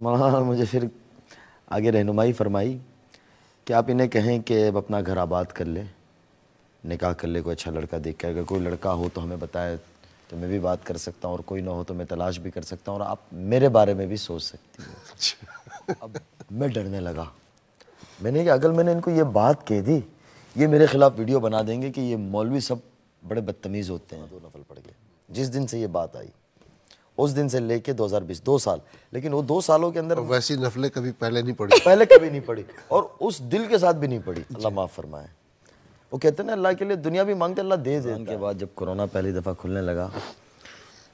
वहाँ मुझे फिर आगे रहनुमाई फरमाई कि आप इन्हें कहें कि अब अपना घर आबाद कर ले निकाह कर ले कोई अच्छा लड़का देख के। अगर कोई लड़का हो तो हमें बताए तो मैं भी बात कर सकता हूँ और कोई ना हो तो मैं तलाश भी कर सकता हूँ और आप मेरे बारे में भी सोच सकती हो। अब मैं डरने लगा। मैंने कहा अगर मैंने इनको ये बात कह दी ये मेरे खिलाफ वीडियो बना देंगे कि ये मौलवी सब बड़े बदतमीज़ होते हैं दो नफल पड़ गए जिस दिन से ये बात आई उस दिन से लेके 2020 दो साल। लेकिन वो दो सालों के अंदर वैसी नफलें कभी पहले नहीं पड़ी। पहले कभी नहीं पड़ी। और उस दिल के साथ भी नहीं पड़ी। अल्लाह माफ़ फरमाए। वो कहते हैं ना अल्लाह के लिए दुनिया भी मांगते अल्लाह दे दे के बाद जब कोरोना पहली दफ़ा खुलने लगा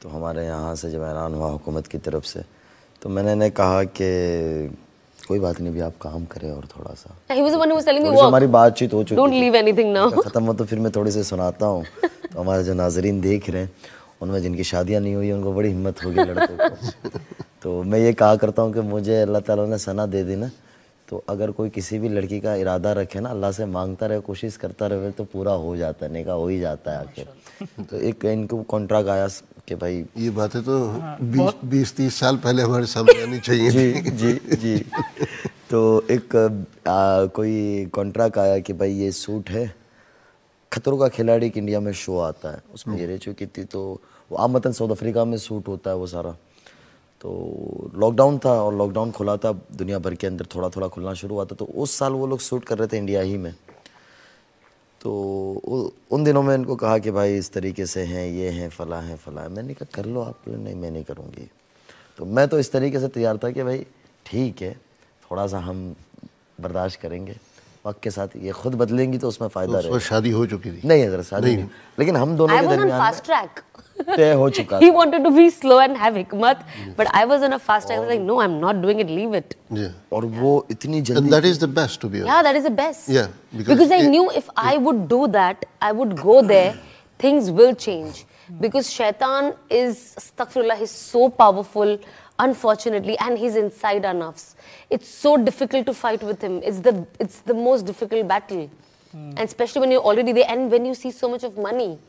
तो हमारे यहाँ से जब ऐलान हुआ हुकूमत की तरफ़ से तो मैंने इन्हें कहा कि कोई बात नहीं भी आप काम करें और थोड़ा सा. हमारी बातचीत हो चुकी. खत्म हो तो फिर मैं थोड़ी सी सुनाता हूँ। तो हमारे जो नाजरीन देख रहे हैं उनमें जिनकी शादियाँ नहीं हुई उनको बड़ी हिम्मत होगी लड़कों को। तो मैं ये कहा करता हूँ कि मुझे अल्लाह ताला ने सना दे दी ना तो अगर कोई किसी भी लड़की का इरादा रखे ना अल्लाह से माँगता रहे कोशिश करता रहे तो पूरा हो जाता है निकाह हो ही जाता है आखिर। तो एक इनको कॉन्ट्रैक्ट आया कि भाई ये बातें तो बीस बीस तीस साल पहले हमारे सामने आनी चाहिए जी जी जी। तो एक आ, कोई कॉन्ट्रैक्ट आया कि भाई ये सूट है खतरों का खिलाड़ी एक इंडिया में शो आता है उसमें ये रह चुकी थी तो वो आमतन साउथ अफ्रीका में सूट होता है वो सारा। तो लॉकडाउन था और लॉकडाउन खुला था दुनिया भर के अंदर थोड़ा थोड़ा खुलना शुरू हुआ था तो उस साल वो लोग शूट कर रहे थे इंडिया ही में। तो उ- उन दिनों में इनको कहा कि भाई इस तरीके से हैं ये हैं फला हैं फला है। मैंने कहा कर लो आप नहीं मैं नहीं करूँगी। तो मैं तो इस तरीके से तैयार था कि भाई ठीक है थोड़ा सा हम बर्दाश्त करेंगे। वक्त के साथ ये खुद बदलेंगी तो उसमें फ़ायदा उस रहेगा। शादी हो चुकी थी। नहीं है शादी नहीं। नहीं। लेकिन हम दोनों के दरमियान तय हो चुका He था wanted to be slow and have hikmat, but I was on a fast track. I was like, no, I'm not doing it. Leave it. Yeah. और वो इतनी And जल्दी that is the best to be honest. Yeah, that is the best. Yeah, because because, I it- knew if I would do that, I would go there, things will change. Because Shaitan is, astaghfirullah, he's so powerful, unfortunately, and he's inside our nafs. It's so difficult to fight with him. It's the, it's the most difficult battle. And especially when you're already there and when you see so much of money.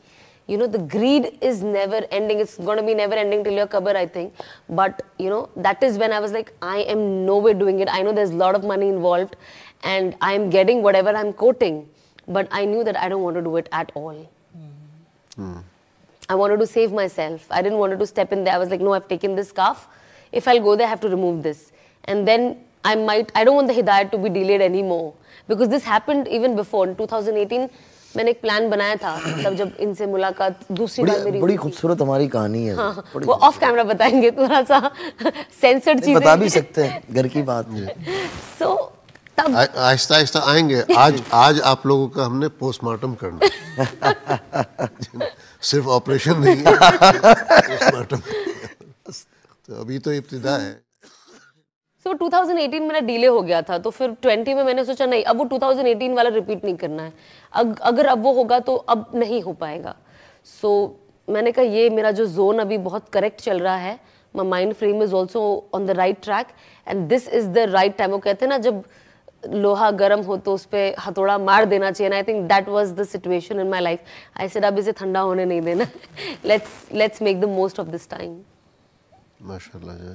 You know, the greed is never ending. It's going to be never ending till your kabar, I think. But, you know, that is when I was like, I am nowhere doing it. I know there's a lot of money involved and I'm getting whatever I'm quoting. But I knew that I don't want to do it at all. Hmm. I wanted to save myself. I didn't want to step in there. I was like, no, I've taken this scarf. If I'll go there, I have to remove this. And then I might, I don't want the hidayat to be delayed anymore. Because this happened even before. In 2018, मैंने एक plan बनाया था तब जब इनसे मुलाकात दूसरी बार मेरी बड़ी। खूबसूरत हमारी कहानी है। हाँ, वो ऑफ़ कैमरा बताएँगे थोड़ा सा सेंसर्ड चीज़ें। बता भी सकते हैं घर की बात सो तब आहिस्ता आहिस्ता आएँगे। आज आज आप लोगों का हमने पोस्टमार्टम करना सिर्फ़ ऑपरेशन नहीं पोस्टमार्टम तो अभी तो इब्तिदा है। 2018 मेरा डिले हो गया था तो फिर 20 में मैंने सोचा नहीं अब वो 2018 वाला रिपीट नहीं करना है। अग, अगर अब वो होगा तो अब नहीं हो पाएगा। सो so, मैंने कहा ये मेरा जो जोन अभी बहुत करेक्ट चल रहा है my mind frame is also on the right track and this is the right time वो कहते हैं ना जब लोहा गर्म हो तो उस पर हथौड़ा मार देना चाहिए I think that was the situation in my life I said अब इसे ठंडा होने नहीं देना। Let's let's make the most of this time माशाल्लाह जो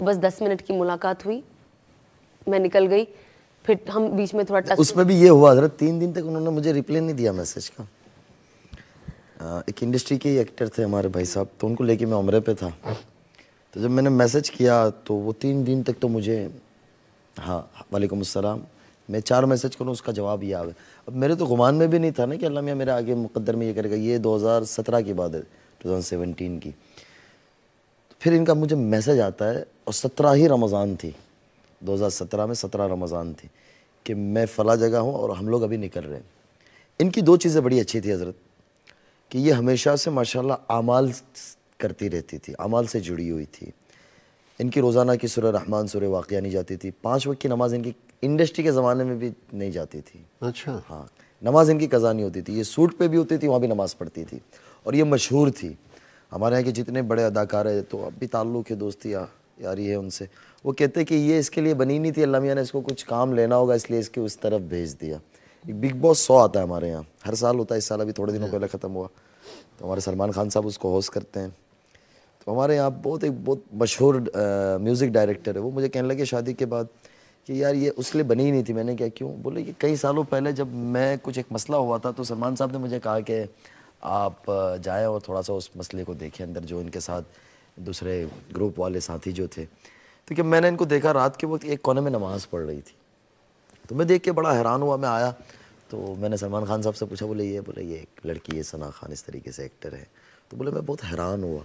तो बस दस मिनट की मुलाकात हुई। मैं निकल गई, फिर हम बीच में थोड़ा टच उसमें भी ये हुआ, हज़रत, तीन दिन तक उन्होंने मुझे रिप्लाई नहीं दिया मैसेज का। एक इंडस्ट्री के एक्टर थे हमारे भाई साहब तो उनको लेके मैं उम्र पे था। तो जब मैंने मैसेज किया तो वो तीन दिन तक तो मुझे हाँ वालेकुम अस्सलाम, मैं चार मैसेज करूँ, उसका जवाब ये आवे। अब मेरे तो गुमान में भी नहीं था ना कि अल्लाह मियाँ मेरे आगे मुकद्दर में ये करेगा। ये 2017 की बात है 2017 की। फिर इनका मुझे मैसेज आता है और सत्रह ही रमज़ान थी। 2017 में सत्रह रमज़ान थी कि मैं फ़ला जगह हूँ और हम लोग अभी निकल रहे हैं। इनकी दो चीज़ें बड़ी अच्छी थी हज़रत कि ये हमेशा से माशाल्लाह आमाल करती रहती थी अमाल से जुड़ी हुई थी। इनकी रोज़ाना की सुर रहमान सुर वाक़िया नहीं जाती थी। पाँच वक्त की नमाज़ इनकी इंडस्ट्री के ज़माने में भी नहीं जाती थी। अच्छा। हाँ नमाज़ इनकी कज़ा नहीं होती थी। ये सूट पे भी होती थी वहाँ भी नमाज़ पढ़ती थी। और ये मशहूर थी। हमारे यहाँ के जितने बड़े अदाकार हैं तो अब भी ताल्लुक़ है दोस्ती या, यारी है उनसे। वो कहते कि ये इसके लिए बनी नहीं थी अल्लाह मियाँ ने इसको कुछ काम लेना होगा इसलिए इसके उस तरफ़ भेज दिया। एक बिग बॉस सौ आता है हमारे यहाँ। हर साल होता है इस साल अभी थोड़े दिनों पहले ख़त्म हुआ। तो हमारे सलमान खान साहब उसको होस्ट करते हैं। तो हमारे यहाँ बहुत एक बहुत मशहूर म्यूज़िक डायरेक्टर है। वो मुझे कहने लगे शादी के बाद कि यार ये उसके लिए बनी ही नहीं थी। मैंने क्या क्यों? बोले कि कई सालों पहले जब मैं कुछ एक मसला हुआ था तो सलमान साहब ने मुझे कहा कि आप जाएँ और थोड़ा सा उस मसले को देखें अंदर जो इनके साथ दूसरे ग्रुप वाले साथी जो थे। तो कि मैंने इनको देखा रात के वक्त एक कोने में नमाज़ पढ़ रही थी। तो मैं देख के बड़ा हैरान हुआ मैं आया तो मैंने सलमान खान साहब से पूछा बोले ये बोले ये एक लड़की है सना खान इस तरीके से एक्टर है। तो बोले मैं बहुत हैरान हुआ।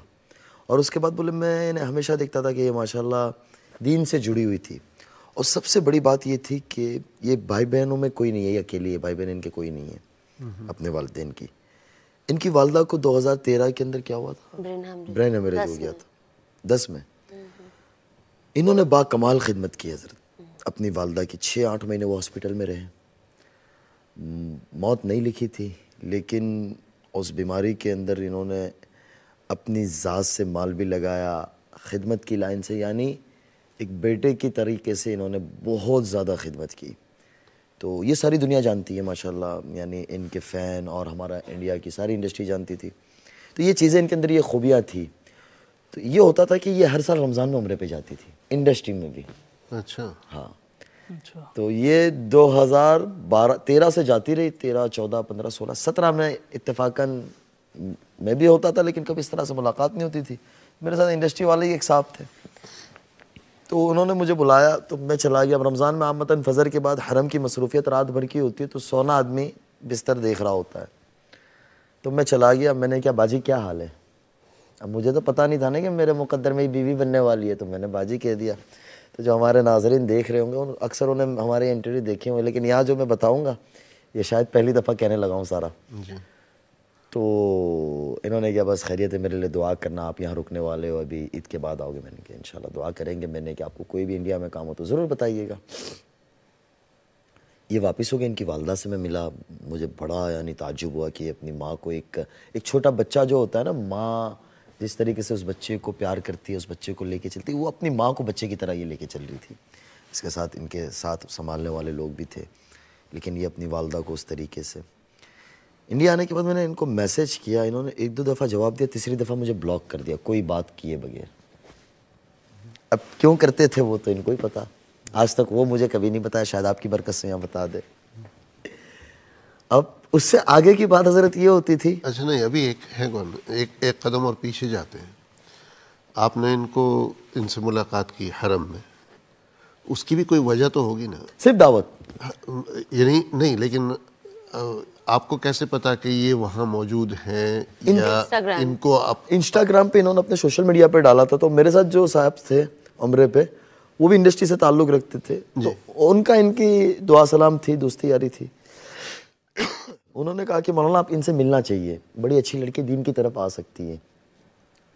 और उसके बाद बोले मैं इन्हें हमेशा देखता था कि ये माशाल्लाह दीन से जुड़ी हुई थी। और सबसे बड़ी बात ये थी कि ये भाई बहनों में कोई नहीं है ये अकेली है भाई बहन इनके कोई नहीं है अपने वालदेन की। इनकी वालदा को 2013 के अंदर क्या हुआ था? Brain haemorrhage. हो गया था। दस में। इन्होंने बा कमाल खिदमत की हज़रत। अपनी वालदा की छः आठ महीने वो हॉस्पिटल में रहे। मौत नहीं लिखी थी लेकिन उस बीमारी के अंदर इन्होंने अपनी ज़ात से माल भी लगाया खिदमत की लाइन से। यानी एक बेटे की तरीके से इन्होंने बहुत ज़्यादा खिदमत की। तो ये सारी दुनिया जानती है माशाल्लाह यानी इनके फ़ैन और हमारा इंडिया की सारी इंडस्ट्री जानती थी। तो ये चीज़ें इनके अंदर ये खूबियाँ थी। तो ये होता था कि ये हर साल रमज़ान में उम्र पे जाती थी इंडस्ट्री में भी। अच्छा। हाँ। अच्छा। तो ये 2012 13 से जाती रही 13 14 15 16 17 में इतफाकन मैं भी होता था लेकिन कभी इस तरह से मुलाकात नहीं होती थी। मेरे साथ इंडस्ट्री वाले ही एक साहब थे। तो उन्होंने मुझे बुलाया तो मैं चला गया। अब रमज़ान में आमतन फजर के बाद हरम की मसरूफियत रात भर की होती है तो सोना आदमी बिस्तर देख रहा होता है। तो मैं चला गया मैंने क्या बाजी, क्या हाल है? अब मुझे तो पता नहीं था ना कि मेरे मुकद्दर में ही बीवी बनने वाली है तो मैंने बाजी कह दिया। तो जो हमारे नाजरन देख रहे होंगे, उन अक्सर उन्हें हमारे इंटरव्यू देखे होंगे, लेकिन यहाँ जो मैं बताऊँगा, ये शायद पहली दफ़ा कहने लगा हूँ सारा। तो इन्होंने क्या बस खैरियत है, मेरे लिए दुआ करना, आप यहाँ रुकने वाले हो, अभी ईद के बाद आओगे मैंने कहा इंशाल्लाह दुआ करेंगे मैंने कि आपको कोई भी इंडिया में काम हो तो ज़रूर बताइएगा। ये वापस हो गया, इनकी वालदा से मैं मिला, मुझे बड़ा, यानी ताजुब हुआ कि अपनी माँ को एक एक छोटा बच्चा जो होता है ना, माँ जिस तरीके से उस बच्चे को प्यार करती है, उस बच्चे को लेके चलती है, वो अपनी माँ को बच्चे की तरह ये लेके चल रही थी। इसके साथ इनके साथ संभालने वाले लोग भी थे, लेकिन ये अपनी वालदा को उस तरीके से इंडिया आने के बाद मैंने इनको मैसेज किया इन्होंने एक दो दफ़ा जवाब दिया तीसरी दफ़ा मुझे ब्लॉक कर दिया कोई बात किए बगैर। अब क्यों करते थे वो तो इनको ही पता। आज तक वो मुझे कभी नहीं बताया शायद आपकी बरकत से यहाँ बता दे। अब उससे आगे की बात हज़रत ये होती थी। अच्छा नहीं अभी एक है कौन? एक एक कदम और पीछे जाते हैं। आपने इनको इनसे मुलाकात की हरम में। उसकी भी कोई वजह तो होगी ना? सिर्फ़ दावत। ये नहीं लेकिन आपको कैसे पता कि ये वहाँ मौजूद हैं या इनको आप इंस्टाग्राम पे इन्होंने अपने सोशल मीडिया पे डाला था तो मेरे साथ जो साहब थे उम्रे पे वो भी इंडस्ट्री से ताल्लुक़ रखते थे। तो उनका इनकी दुआ सलाम थी दोस्ती यारी थी। उन्होंने कहा कि मौलाना आप इनसे मिलना चाहिए। बड़ी अच्छी लड़की दीन की तरफ़ आ सकती है।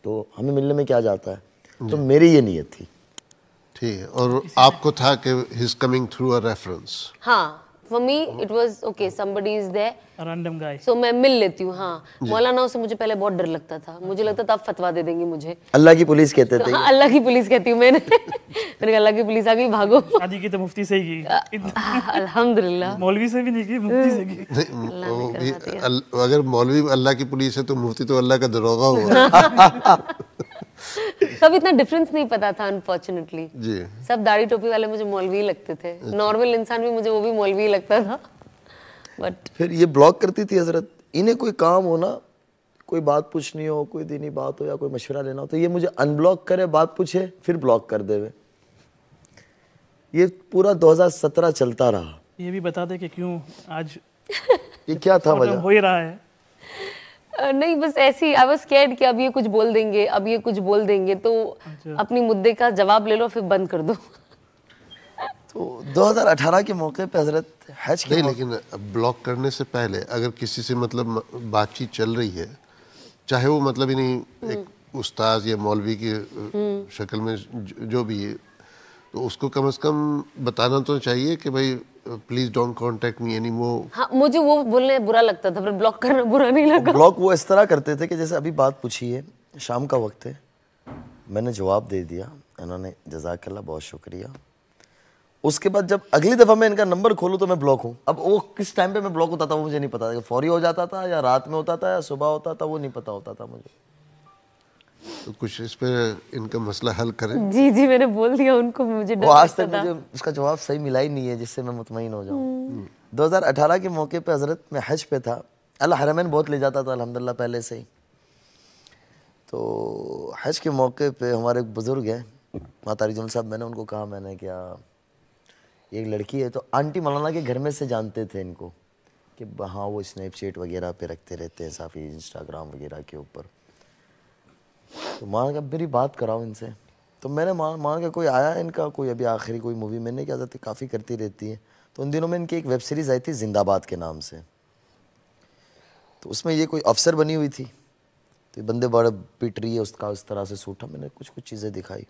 तो हमें मिलने में क्या जाता है? तो मेरी ये नीयत थी। ठीक है और आपको था कि he's coming through a reference हाँ। For me it was okay somebody is there random guy so मैं मिल लेती हूँ हाँ। मौलाना से मुझे पहले बहुत डर लगता था। मुझे लगता था आप फतवा दे देंगे मुझे. अल्लाह की पुलिस कहते थे। हाँ, अल्लाह की पुलिस कहती हूँ मैंने। मैंने कहा अल्लाह की पुलिस आ गई भागो। शादी की तो मुफ्ती से ही की। अल्हम्दुलिल्लाह। मौलवी से भी नहीं की मुफ्ती से की। वो भी अगर मौलवी अल्लाह की पुलिस है तो मुफ्ती तो अल्लाह का दरोगा हुआ तब इतना डिफरेंस नहीं पता था अनफॉर्चुनेटली जी। सब दाढ़ी टोपी वाले मुझे मौलवी लगते थे। नॉर्मल इंसान भी मुझे वो भी मौलवी लगता था। बट फिर ये ब्लॉक करती थी हज़रत। इन्हें कोई काम हो ना कोई बात पूछनी हो कोई दीनी बात हो या कोई मशवरा लेना हो तो ये मुझे अनब्लॉक करे बात पूछे फिर ब्लॉक कर देवे। ये पूरा 2017 चलता रहा। ये भी बता दे कि क्यों आज ये क्या था वजह? हो ही रहा है। नहीं बस ऐसे ही आई वाज स्कैर्ड कि अब ये कुछ बोल देंगे अब ये कुछ बोल देंगे तो अपनी मुद्दे का जवाब ले लो फिर बंद कर दो। तो 2018 के मौके पे हज़रत हज के नहीं लेकिन ब्लॉक करने से पहले अगर किसी से मतलब बातचीत चल रही है चाहे वो मतलब ही नहीं एक उस्ताद या मौलवी की शक्ल में जो भी है तो उसको कम से कम बताना तो चाहिए कि भाई please don't contact me anymore हाँ मुझे वो बोलने बुरा लगता था पर ब्लॉक करना बुरा नहीं लगा। ब्लॉग वो इस तरह करते थे कि जैसे अभी बात पूछी है शाम का वक्त है मैंने जवाब दे दिया इन्होंने जजाक जजाकल्ला बहुत शुक्रिया। उसके बाद जब अगली दफ़ा मैं इनका नंबर खोलूँ तो मैं ब्लॉक हूँ। अब वो किस टाइम पे मैं ब्लॉक होता था वो मुझे नहीं पता था। फौरी हो जाता था या रात में होता था या सुबह होता था वो नहीं पता होता था मुझे। तो कुछ इस पर इनका मसला हल करें। जी जी मैंने बोल दिया उनको मुझे वो आज तक मुझे उसका जवाब सही मिला ही नहीं है जिससे मैं मुतमिन हो जाऊँ। 2018 के मौके पे हज़रत मैं हज पे था। अल्लाह हरमैन बहुत ले जाता था अल्हम्दुलिल्लाह पहले से ही। तो हज के मौके पे हमारे एक बुज़ुर्ग हैं माता रिजल साहब मैंने उनको कहा मैंने क्या एक लड़की है। तो आंटी मौलाना के घर में से जानते थे इनको कि हाँ वो स्नैपचैट वगैरह पे रखते रहते हैं साफ़ी इंस्टाग्राम वगैरह के ऊपर। तो माँ का मेरी बात कराओ इनसे। तो मैंने माँ माँ का कोई आया इनका? कोई अभी आखिरी कोई मूवी मैंने क्या जाती काफ़ी करती रहती है। तो उन दिनों में इनकी एक वेब सीरीज़ आई थी, जिंदाबाद के नाम से। तो उसमें ये कोई अफसर बनी हुई थी। तो ये बंदे बड़े पिट रही है, उसका उस तरह से सूठा मैंने कुछ कुछ चीज़ें दिखाई।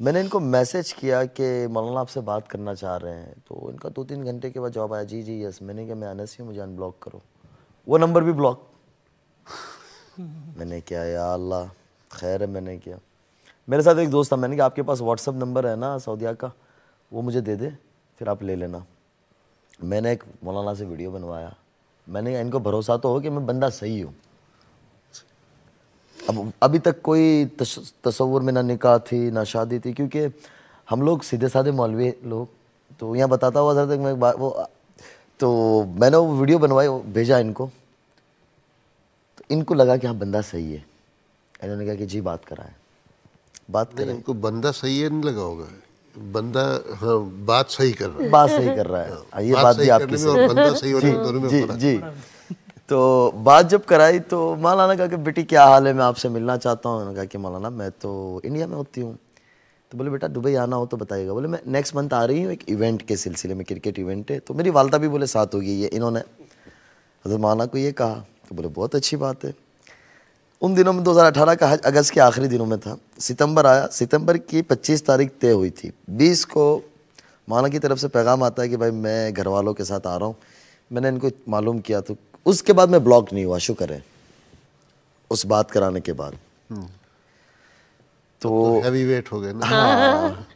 मैंने इनको मैसेज किया कि, मौलाना आपसे बात करना चाह रहे हैं। तो इनका दो तीन घंटे के बाद जवाब आया, जी जी यस मैंने कहा, मैं अनसी हूँ, मुझे अनब्लॉक करो। वो नंबर भी ब्लॉक मैंने क्या या अल्लाह खैर मैंने किया। मेरे साथ एक दोस्त था, मैंने कहा, आपके पास व्हाट्सअप नंबर है ना, सऊदिया का? वो मुझे दे दे, फिर आप ले लेना। मैंने एक मौलाना से वीडियो बनवाया। मैंने इनको भरोसा तो हो कि मैं बंदा सही हूँ। अब अभी तक कोई तश- तसव्वुर में ना निकाह थी, ना शादी थी, क्योंकि हम लोग सीधे साधे मौलवी लोग। तो यहाँ बताता हुआ सर तक मैं वो तो मैंने वो वीडियो बनवाई भेजा इनको। तो इनको लगा कि हाँ बंदा सही है। इन्होंने कहा कि जी बात कराएँ बात करें। इनको बंदा सही है नहीं लगा होगा। बंदा हाँ बात सही कर रहा है। बात सही कर रहा है। हाँ, ये बात भी आपकी सही और बंदा सही होने दोनों में जी जी। तो बात जब कराई तो मौलाना कहा कि बेटी क्या हाल है? मैं आपसे मिलना चाहता हूँ। उन्होंने कहा कि मौलाना मैं तो इंडिया में होती हूँ। तो बोले बेटा दुबई आना हो तो बताइएगा। बोले मैं नेक्स्ट मंथ आ रही हूँ एक इवेंट के सिलसिले में क्रिकेट इवेंट है। तो मेरी वालदा भी बोले साथ होगी ये। इन्होंने हज़रत मौलाना को ये कहा। तो बोले बहुत अच्छी बात है। उन दिनों में 2018 का हज अगस्त के आखिरी दिनों में था। सितंबर आया। सितंबर की 25 तारीख तय हुई थी। 20 को माना की तरफ़ से पैगाम आता है कि भाई मैं घर वालों के साथ आ रहा हूँ। मैंने इनको मालूम किया तो उसके बाद मैं ब्लॉक नहीं हुआ। शुक्र है। उस बात कराने के बाद। तो हैवी वेट हो गए ना। हाँ।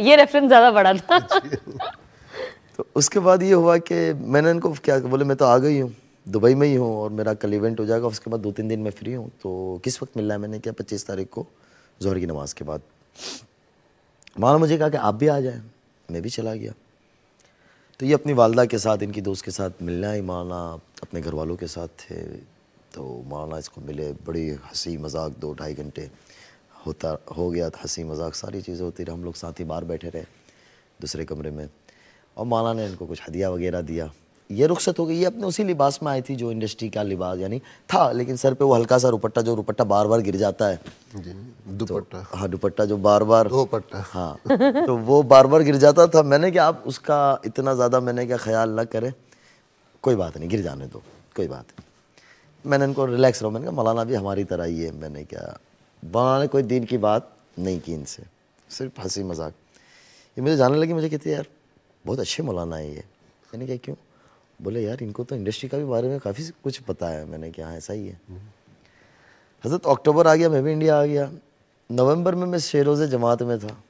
ये रेफरेंस ज़्यादा बड़ा था। तो उसके बाद ये हुआ कि मैंने इनको क्या बोले मैं तो आ गई हूँ। दुबई में ही हूँ और मेरा कल इवेंट हो जाएगा, उसके बाद दो तीन दिन में फ्री हूँ। तो किस वक्त मिलना है मैंने क्या पच्चीस तारीख को? जोहर की नमाज़ के बाद। मानो मुझे कहा कि आप भी आ जाएँ। मैं भी चला गया। तो ये अपनी वालदा के साथ, इनकी दोस्त के साथ मिलना ही माना। अपने घर वालों के साथ थे। तो माना इसको मिले बड़ी हँसी मज़ाक, दो ढाई घंटे होता, हो गया था हँसी मज़ाक। सारी चीज़ें होती रही। हम लोग साथ ही बाहर बैठे रहे दूसरे कमरे में। और माना ने इनको कुछ हदिया वगैरह दिया। ये रुखसत हो गई ये अपने उसी लिबास में आई थी जो इंडस्ट्री का लिबास यानी था लेकिन सर पे वो हल्का सा दुपट्टा जो दुपट्टा बार बार गिर जाता है। जी दुपट्टा। हाँ दुपट्टा जो बार बार दो पट्टा हाँ तो वो बार बार गिर जाता था। मैंने क्या आप उसका इतना ज़्यादा मैंने क्या ख्याल न करें। कोई बात नहीं गिर जाने दो कोई बात नहीं। मैंने इनको रिलैक्स रहो मैंने कहा मौलाना भी हमारी तरह ही है। मैंने क्या मौलाना ने कोई दिन की बात नहीं की इनसे सिर्फ़ हँसी मज़ाक। ये मुझे जानने लगी मुझे कहती यार बहुत अच्छे मौलाना है ये। मैंने कहा क्यों? बोले यार इनको तो इंडस्ट्री का भी बारे में काफ़ी कुछ पता है मैंने क्या ऐसा ही है। हज़रत अक्टूबर आ गया मैं भी इंडिया आ गया। नवंबर में मैं शेरोज़ जमात में था।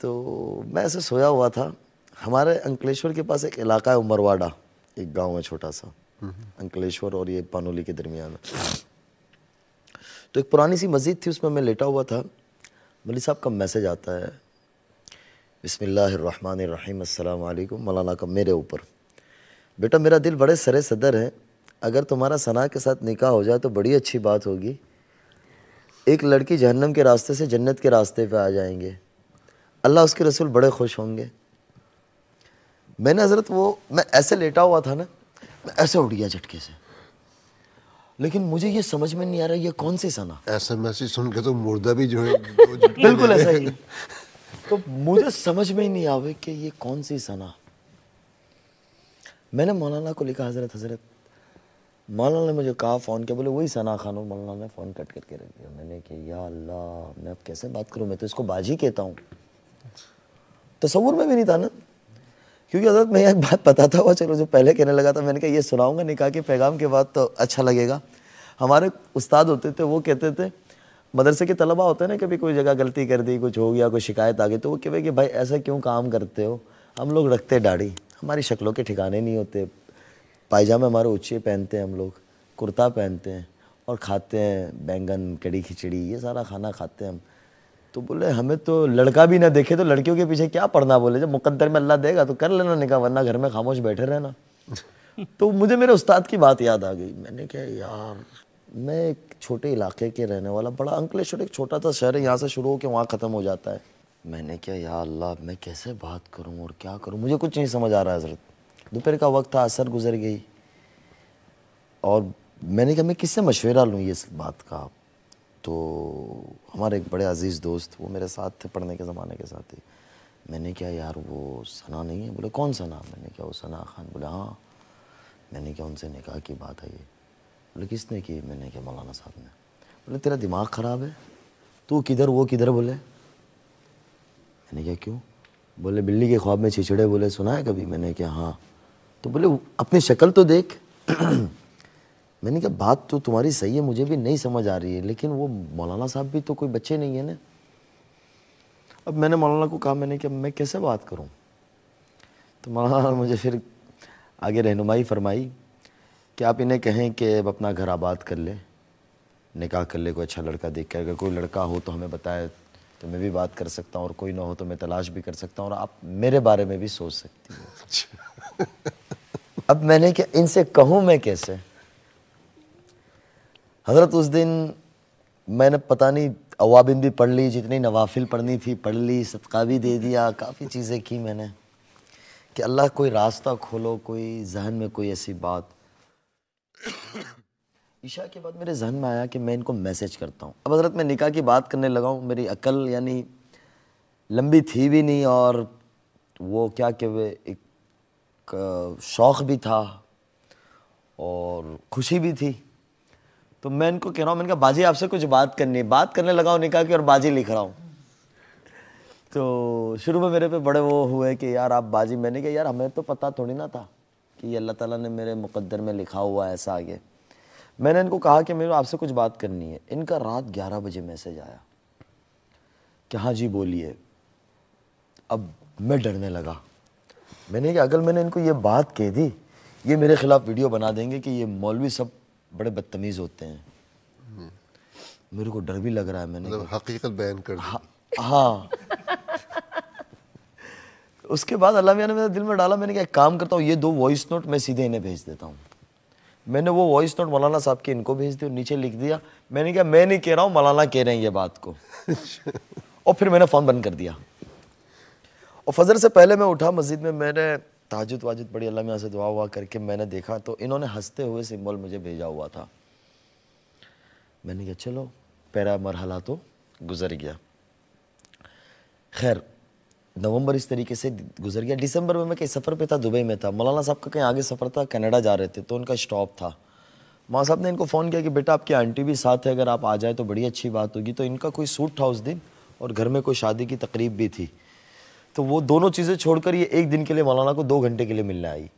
तो मैं ऐसे सोया हुआ था। हमारे अंकलेश्वर के पास एक इलाका है उमरवाड़ा एक गाँव है छोटा सा। अंकलेश्वर और ये पानोली के दरमियान। में तो एक पुरानी सी मस्जिद थी उसमें मैं लेटा हुआ था। मौली साहब का मैसेज आता है बिस्मिल्लाहिर्रहमानिर्रहीम अस्सलाम वालेकुम मौलाना का मेरे ऊपर। बेटा मेरा दिल बड़े सरे सदर है। अगर तुम्हारा सना के साथ निकाह हो जाए तो बड़ी अच्छी बात होगी। एक लड़की जहन्नम के रास्ते से जन्नत के रास्ते पे आ जाएँगे। अल्लाह उसके रसूल बड़े खुश होंगे। मैंने हज़रत वो मैं ऐसे लेटा हुआ था ना मैं ऐसे उठ गया झटके से। लेकिन मुझे ये समझ में नहीं आ रहा ये कौन सी सना? ऐसा मैसेज सुन के तो मुर्दा भी जो है बिल्कुल ऐसा है। तो मुझे समझ में ही नहीं आवे कि ये कौन सी सना। मैंने मौलाना को लिखा, हज़रत हज़रत, मौलाना ने मुझे कहा, फ़ोन किया, बोले, वही सना खान मौलाना ने फ़ोन कट करके रख दिया। मैंने कि या अल्लाह, मैं अब कैसे बात करूँ? मैं तो इसको बाजी कहता हूँ। तस्वुर में भी नहीं था ना? क्योंकि हज़रत, मैं एक बात बताता हुआ, चलो, जो पहले कहने लगा था, मैंने कहा, ये सुनाऊँगा निकाह के पैगाम के बाद तो अच्छा लगेगा। हमारे उस्ताद होते थे, वो कहते थे मदरसे के तलबा होते हैं ना कभी कोई जगह गलती कर दी कुछ हो गया कोई शिकायत आ गई तो वो कहे कि भाई ऐसा क्यों काम करते हो? हम लोग रखते दाढ़ी। हमारी शक्लों के ठिकाने नहीं होते। पायजामे हमारे ऊँचे पहनते हैं हम लोग कुर्ता पहनते हैं और खाते हैं बैंगन कड़ी खिचड़ी ये सारा खाना खाते हैं हम। तो बोले हमें तो लड़का भी ना देखे तो लड़कियों के पीछे क्या पढ़ना? बोले जब मुकद्दर में अल्लाह देगा तो कर लेना निकाह वरना घर में खामोश बैठे रहना। तो मुझे मेरे उस्ताद की बात याद आ गई। मैंने कहा यार मैं एक छोटे इलाके के रहने वाला, बड़ा अंकलेश्वर, एक छोटा सा शहर है, यहाँ से शुरू होकर वहाँ ख़त्म हो जाता है। मैंने क्या या अल्लाह, मैं कैसे बात करूँ और क्या करूँ? मुझे कुछ नहीं समझ आ रहा है हज़रत। दोपहर का वक्त था, असर गुजर गई। और मैंने कहा, मैं किससे मशवरा लूँ ये इस बात का? तो हमारे एक बड़े अज़ीज़ दोस्त, वो मेरे साथ थे पढ़ने के ज़माने के साथ ही। मैंने क्या यार, वो सना नहीं है? बोले, कौन सना? मैंने क्या वो सना खान. बोले हाँ. मैंने क्या उनसे निकाह की बात है ये। बोले, किसने की? मैंने क्या मौलाना साहब ने। बोले, तेरा दिमाग ख़राब है? तू किधर, वो किधर? बोले। मैंने क्या क्यों? बोले, बिल्ली के ख्वाब में छिछड़े बोले, सुना है कभी? मैंने क्या हाँ। तो बोले, अपनी शक्ल तो देख। मैंने कहा, बात तो तुम्हारी सही है, मुझे भी नहीं समझ आ रही है, लेकिन वो मौलाना साहब भी तो कोई बच्चे नहीं है ना। अब मैंने मौलाना को कहा, मैंने कि मैं कैसे बात करूँ? तो मौलाना मुझे फिर आगे रहनुमाई फरमाई। कि आप इन्हें कहें कि अब अपना घर आबाद कर ले? निकाह कर ले कोई अच्छा लड़का देख कर अगर कोई लड़का हो तो हमें बताए तो मैं भी बात कर सकता हूँ। और कोई ना हो तो मैं तलाश भी कर सकता हूँ। और आप मेरे बारे में भी सोच सकती हो। अब मैंने क्या इनसे कहूँ मैं कैसे? हज़रत उस दिन मैंने पता नहीं अवाबिन भी पढ़ ली जितनी नवाफिल पढ़नी थी पढ़ ली सदका भी दे दिया काफ़ी चीज़ें की मैंने। कि अल्लाह कोई रास्ता खोलो कोई जहन में कोई ऐसी बात। ईशा के बाद मेरे जहन में आया कि मैं इनको मैसेज करता हूँ। अब हज़रत, मैं निकाह की बात करने लगा हूँ। मेरी अकल यानी लंबी थी भी नहीं और वो क्या कि वे एक शौक़ भी था और खुशी भी थी। तो मैं इनको कह रहा हूँ मैंने कहा बाजी आपसे कुछ बात करनी है। बात करने लगा हूँ निकाह की और बाजी लिख रहा हूँ। तो शुरू में मेरे पे बड़े वो हुए कि यार आप बाजी, मैंने कहा, यार हमें तो पता थोड़ी ना था। कि ये अल्लाह ताला ने मेरे मुकद्दर में लिखा हुआ है ऐसा आगे। मैंने इनको कहा कि मेरे आपसे कुछ बात करनी है। इनका रात ग्यारह बजे मैसेज आया कि हाँ जी बोलिए। अब मैं डरने लगा। मैंने कहा अगर मैंने इनको ये बात कह दी ये मेरे खिलाफ वीडियो बना देंगे कि ये मौलवी सब बड़े बदतमीज़ होते हैं। मेरे को डर भी लग रहा है मैंने मतलब हकीकत बयान कर हाँ, हाँ। उसके बाद अल्लाह मियाँ ने मेरे दिल में डाला मैंने कहा काम करता हूँ ये दो वॉइस नोट मैं सीधे इन्हें भेज देता हूँ। मैंने वो वॉइस नोट मौलाना साहब के इनको भेज दिया और नीचे लिख दिया। मैंने कहा मैं नहीं कह रहा हूँ मौलाना कह रहे हैं ये बात को। और फिर मैंने फ़ोन बंद कर दिया। और फजर से पहले मैं उठा मस्जिद में मैंने ताजुद वाजुद बड़ी अल्लाह मियाँ से दुआ हुआ करके मैंने देखा तो इन्होंने हँसते हुए सिम्बल मुझे भेजा हुआ था। मैंने कहा चलो पहला मरहला तो गुजर गया। खैर नवंबर इस तरीके से गुजर गया। दिसंबर में मैं कहीं सफ़र पे था, दुबई में था। मौलाना साहब का कहीं आगे सफ़र था, कनाडा जा रहे थे तो उनका स्टॉप था। माँ साहब ने इनको फ़ोन किया कि, बेटा, आपकी आंटी भी साथ है, अगर आप आ जाए तो बड़ी अच्छी बात होगी। तो इनका कोई सूट था उस दिन, और घर में कोई शादी की तकरीब भी थी। तो वो दोनों चीज़ें छोड़कर ये एक दिन के लिए मौलाना को दो घंटे के लिए मिलने आई।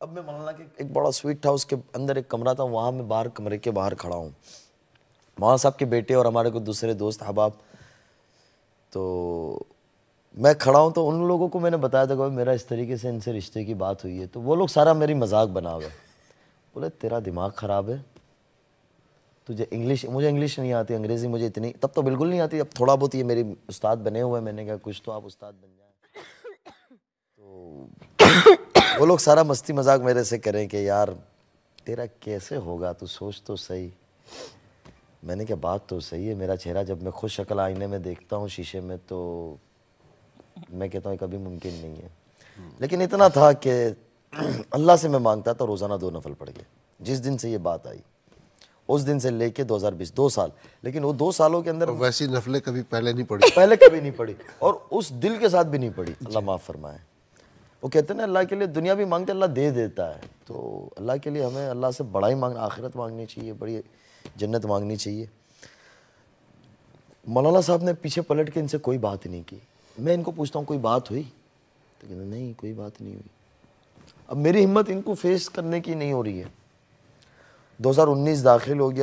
अब मैं मौलाना के एक बड़ा स्वीट था, उसके अंदर एक कमरा था, वहाँ मैं बाहर कमरे के बाहर खड़ा हूँ। मौलाना साहब के बेटे और हमारे कुछ दूसरे दोस्त, अहबाब तो मैं खड़ा हूँ तो उन लोगों को मैंने बताया था कि मेरा इस तरीके से इनसे रिश्ते की बात हुई है। तो वो लोग सारा मेरी मज़ाक बना हुआ बोले, तेरा दिमाग ख़राब है। तुझे इंग्लिश मुझे इंग्लिश नहीं आती, अंग्रेज़ी मुझे इतनी, तब तो बिल्कुल नहीं आती, अब थोड़ा बहुत ये मेरी उस्ताद बने हुए हैं। मैंने कहा, कुछ तो आप उस्ताद बन जाए। तो वो लोग सारा मस्ती मज़ाक मेरे से करें कि, यार, तेरा कैसे होगा? तू सोच तो सही। मैंने कहा बात तो सही है मेरा चेहरा जब मैं खुद शक्ल आईने में देखता हूँ शीशे में तो मैं कहता हूँ कभी मुमकिन नहीं है। लेकिन इतना था कि अल्लाह से मैं माँगता था रोज़ाना दो नफल पढ़ के। जिस दिन से ये बात आई उस दिन से लेके 2020 दो साल। लेकिन वो दो सालों के अंदर वैसी नफलें कभी पहले नहीं पड़ी पहले कभी नहीं पड़ी और उस दिल के साथ भी नहीं पढ़ी। अल्लाह माफ़ फरमाए। वो कहते हैं ना अल्लाह के लिए दुनिया भी मांगते अल्लाह दे देता है। तो अल्लाह के लिए हमें अल्लाह से बड़ा ही मांगना आखिरत मांगनी चाहिए बड़ी जन्नत मांगनी चाहिए। मौलाना साहब ने पीछे पलट के इनसे कोई बात नहीं की। मैं इनको पूछता हूँ, कोई बात हुई? तो कहते, नहीं, कोई बात नहीं हुई। अब मेरी हिम्मत इनको फेस करने की नहीं हो रही है। 2019 दाखिल हो गया।